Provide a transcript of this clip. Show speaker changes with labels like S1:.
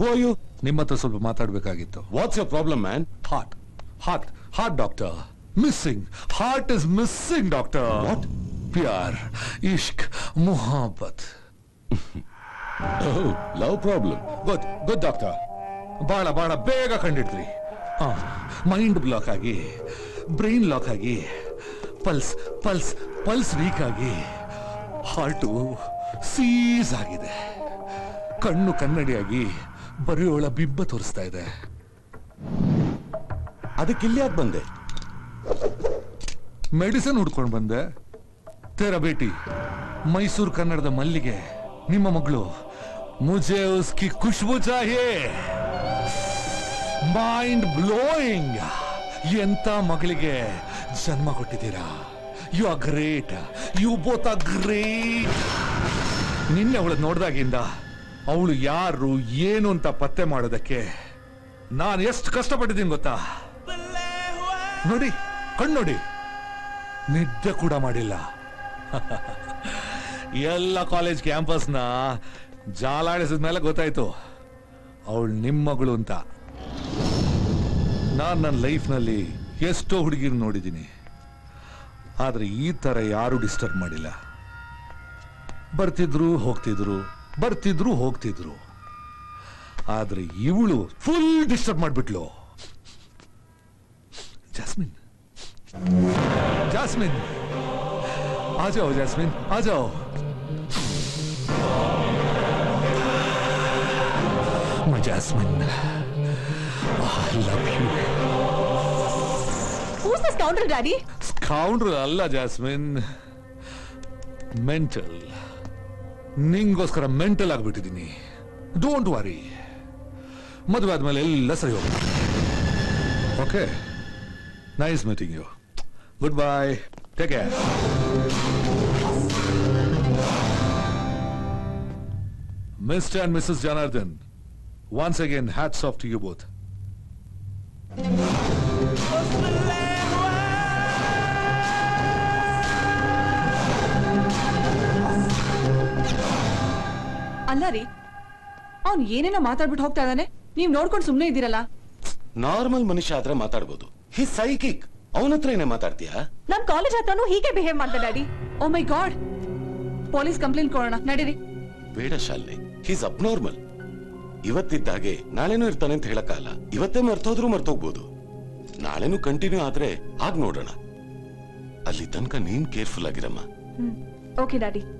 S1: Who are you
S2: ನಿಮ್ಮ ಹತ್ರ ಸ್ವಲ್ಪ ಮಾತಾಡಬೇಕಾಗಿತ್ತು.
S1: What's your problem man
S2: heart heart heart doctor missing heart is missing doctor
S1: what
S2: ಪ್ಯಾರ್ ಇಷ್ಕ್ Mohabbat
S1: love problem
S2: good good doctor ಬಹಳ ಬಹಳ ಬೇಗ ಕಂಡಿಡ್ರಿ ಮೈಂಡ್ ಬ್ಲಾಕ್ ಆಗಿ ಬ್ರೈನ್ ಲಾಕ್ ಆಗಿ ಪಲ್ಸ್ ಪಲ್ಸ್ ಪಲ್ಸ್ ವೀಕ್ ಆಗಿ ಹಾರ್ಟು ಸೀಸ್ ಆಗಿದೆ. ಕಣ್ಣು ಕನ್ನಡಿಯಾಗಿ ಬರೆಯೋಳ ಬಿಬ್ಬ ತೋರಿಸ್ತಾ ಇದೆ.
S1: ಅದಕ್ಕೆ ಇಲ್ಲಿ ಯಾಕೆ ಬಂದೆ?
S2: ಮೆಡಿಸನ್ ಹುಡ್ಕೊಂಡು ಬಂದೆ. ತೇರ ಬೇಟಿ ಮೈಸೂರು ಕನ್ನಡದ ಮಲ್ಲಿಗೆ ನಿಮ್ಮ ಮಗಳು ಮುಜೆ ಉಸ್ಕಿ ಖುಷ್ಬು ಚಾಹಿಯೇ. ಮೈಂಡ್ ಬ್ಲೋಯಿಂಗ್ ಎಂತ ಮಗಳಿಗೆ ಜನ್ಮ ಕೊಟ್ಟಿದ್ದೀರಾ? You are great you both are great ನಿನ್ನೆ ಅವಳು ನೋಡ್ದಾಗಿಂದ ಅವಳು ಯಾರು, ಏನು ಅಂತ ಪತ್ತೆ ಮಾಡೋದಕ್ಕೆ ನಾನು ಎಷ್ಟು ಕಷ್ಟಪಟ್ಟಿದ್ದೀನಿ ಗೊತ್ತಾ? ನೋಡಿ, ಕಣ್ಣೋಡಿ. ನಿದ್ದೆ ಕೂಡ ಮಾಡಿಲ್ಲ. ಎಲ್ಲ ಕಾಲೇಜ್ ಕ್ಯಾಂಪಸ್ನ ಜಾಲಾಡಿಸಿದ ಮೇಲೆ ಗೊತ್ತಾಯ್ತು. ಅವಳು ನಿಮ್ಮ ಮಗಳು ಅಂತ. ನಾನು ನನ್ನ ಲೈಫ್ನಲ್ಲಿ ಎಷ್ಟೋ ಹುಡುಗಿರು ನೋಡಿದ್ದೀನಿ. ಆದರೆ ಈ ಥರ ಯಾರು ಡಿಸ್ಟರ್ಬ್ ಮಾಡಿಲ್ಲ. ಬರ್ತಿದ್ರು, ಹೋಗ್ತಿದ್ರು. ಬರ್ತಿದ್ರು ಹೋಗ್ತಿದ್ರು ಆದ್ರೆ ಇವಳು ಫುಲ್ ಡಿಸ್ಟರ್ಬ್ ಮಾಡಿಬಿಟ್ಲು ಜಾಸ್ಮಿನ್ ಜಾಸ್ಮಿನ್ ಆಜಾವ್ Jasmine ಆಜಾವ್ Jasmine I love you
S3: Who's the scoundrel, Daddy?
S2: Scoundrel ಅಲ್ಲ ಜಾಸ್ಮಿನ್ ಮೆಂಟಲ್ ನಿಂಗೋಸ್ಕರ ಮೆಂಟಲ್ ಆಗ್ಬಿಟ್ಟಿದ್ದೀನಿ ಡೋಂಟ್ ವರಿ ಮದುವೆ ಆದ್ಮೇಲೆ ಎಲ್ಲ ಸರಿ ಹೋಗುತ್ತೆ okay nice meeting you good bye take care Mr. and Mrs. Janardhan, once again, hats off to you both.
S3: ಅಲ್ಲ ರೀ. ಅವ್ನ್ ಏನೇನೋ ಮಾತಾಡ್ಬಿಟ್ಟು ಹೋಗ್ತಾ ಇದ್ದಾನೆ. ನೀವ್ ನೋಡ್ಕೊಂಡು ಸುಮ್ನೆ ಇದ್ದೀರಲ್ಲ.
S1: ನಾರ್ಮಲ್ ಮನುಷ್ಯ ಆದ್ರೆ ಮಾತಾಡ್ಬೋದು. ಹಿ ಸೈಕಿಕ್ ಅವನ ಹತ್ರ ಏನೇ ಮಾತಾಡ್ತೀಯಾ?
S3: ನಮ್ ಕಾಲೇಜ್ ಹತ್ರನೂ ಹೀಗೆ ಬಿಹೇವ್ ಮಾಡ್ತಾ daddy. Oh my god police complaint ಕೊಡೋಣ. ನಡೀರಿ.
S1: ಬೇಡ ಶಾಲೆ ಹೀಸ್ ಅಬ್ನಾರ್ಮಲ್ ಇವತ್ತಿದ್ದಾಗೆ ನಾಳೆನೂ ಇರ್ತಾನೆ ಅಂತ ಹೇಳಕ್ಕಾಗಲ್ಲ. ಇವತ್ತೇ ಮರ್ತೋದ್ರು ಮರ್ತೋಗ್ಬೋದು. ನಾಳೆನೂ ಕಂಟಿನ್ಯೂ ಆದ್ರೆ ಆಗ್ ನೋಡೋಣ. ಅಲ್ಲಿ ತನಕ ನೀನ್ ಕೇರ್ಫುಲ್ ಆಗಿರಮ್ಮ.
S3: Okay daddy.